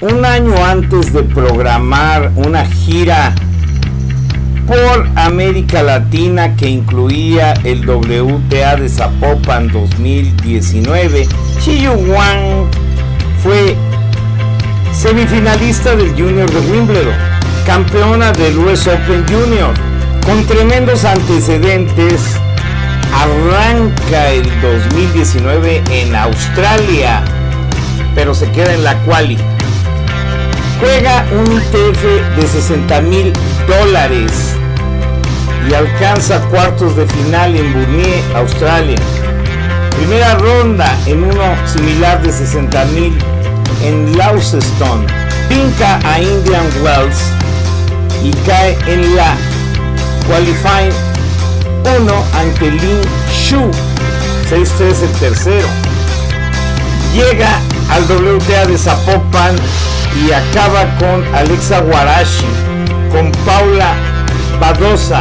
Un año antes de programar una gira por América Latina que incluía el WTA de Zapopan 2019, Yu Wang fue semifinalista del Junior de Wimbledon, campeona del US Open Junior, con tremendos antecedentes. Arranca el 2019 en Australia, pero se queda en la quali. Juega un ITF de 60 mil dólares y alcanza cuartos de final en Burnie, Australia. Primera ronda en uno similar de 60 mil en Launceston. Pinca a Indian Wells y cae en la Qualifying 1 ante Lin Shu. 6-3 el tercero. Llega al WTA de Zapopan y acaba con Alexa Guarashi, con Paula Badosa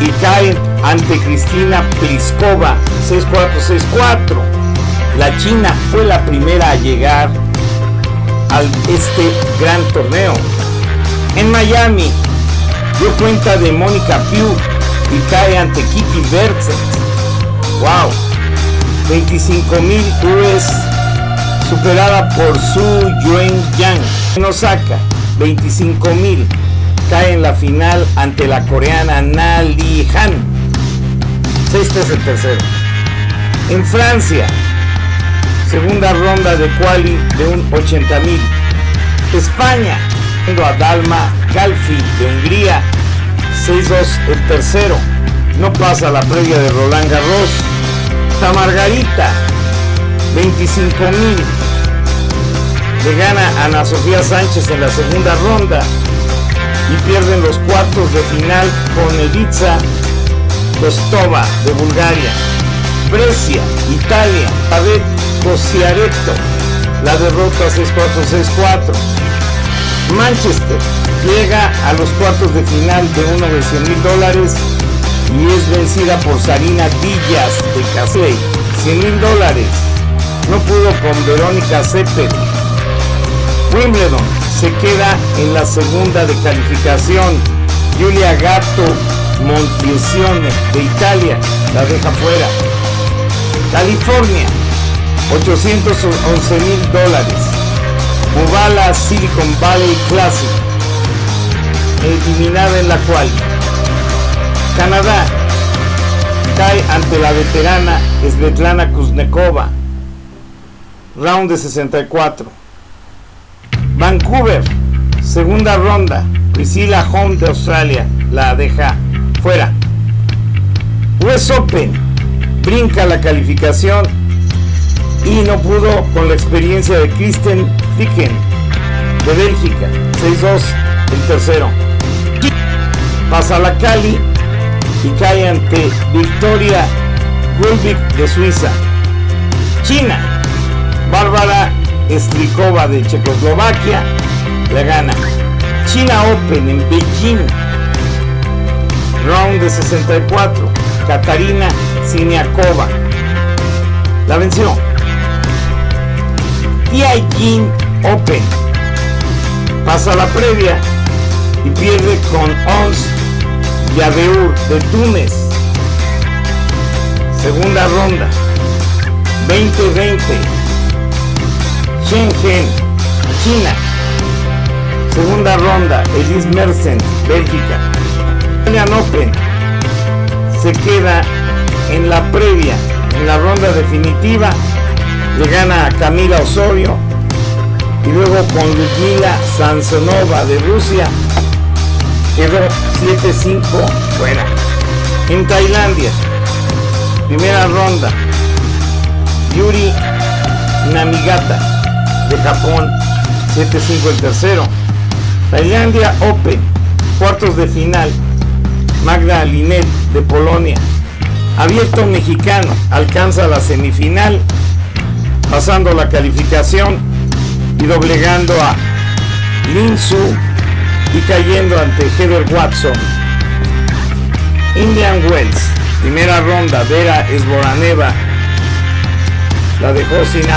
y cae ante Cristina Pliskova 6-4-6-4. La China fue la primera a llegar a este gran torneo. En Miami dio cuenta de Mónica Piu y cae ante Kiki Bertset. ¡Wow! 25 mil US superada por Su Yuen Yang. En Osaka, 25 mil cae en la final ante la coreana Na Li Han. 6 el tercero. En Francia, segunda ronda de quali de un 80 mil. España, a Dalma Calfi de Hungría, 6-2 el tercero. No pasa la previa de Roland Garros. Ta Margarita, 25 mil. Le gana Ana Sofía Sánchez en la segunda ronda y pierden los cuartos de final con Elitza Kostova de Bulgaria. Brescia, Italia, Pavet Cosiaretto, la derrota 6-4-6-4. Manchester llega a los cuartos de final de uno de 100 mil dólares y es vencida por Sarina Villas de Casey, 100 mil dólares. No pudo con Verónica Cepet. Wimbledon se queda en la segunda de calificación. Giulia Gatto Montesione de Italia la deja fuera. California, 811 mil dólares. Mubala Silicon Valley Classic, eliminada en la cual Canadá cae ante la veterana Svetlana Kuznekova, round de 64. Vancouver, segunda ronda, Priscilla Home de Australia la deja fuera. US Open, brinca la calificación y no pudo con la experiencia de Kristen Ficken de Bélgica, 6-2 el tercero. Pasa la Cali y cae ante Victoria Gulbik de Suiza. China, Bárbara Strikova de Checoslovaquia la gana. China Open en Beijing, round de 64, Katarina Siniakova la venció. Tianjin Open pasa la previa y pierde con Ons Yadeur de Túnez. Segunda ronda 2020 Shenzhen, China. Segunda ronda Elise Mersen, Bélgica. Australian Open. Se queda en la previa, en la ronda definitiva. Le gana Camila Osorio. Y luego con Ludmila Sansonova de Rusia. Quedó 7-5 fuera. En Tailandia, primera ronda, Yuri Namigata de Japón, 7-5 el tercero. Tailandia Open, cuartos de final, Magda Linet de Polonia. Abierto mexicano, alcanza la semifinal pasando la calificación y doblegando a Lin Su y cayendo ante Heather Watson. Indian Wells, primera ronda, Vera Esboraneva, la dejó sin